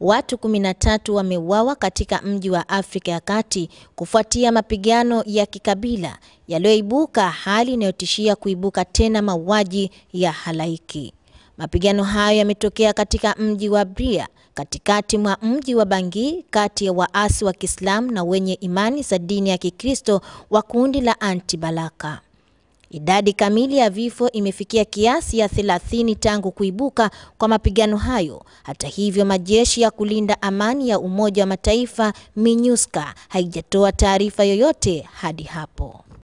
Watu 13 wameuawa katika mji wa Afrika ya Kati kufuatia mapigano ya kikabila yaliyoibuka, hali inayotishia kuibuka tena mauaji ya halaiki. Mapigano hayo yametokea katika mji wa Bria katikati mwa mji wa Bangui kati ya waasi wa Kiislamu na wenye imani za dini ya Kikristo wa kundi la Anti-Balaka. Idadi kamili ya vifo imefikia kiasi ya 30 tangu kuibuka kwa mapigano hayo. Hata hivyo, majeshi ya kulinda amani ya Umoja wa Mataifa MINUSCA haijatoa taarifa yoyote hadi hapo.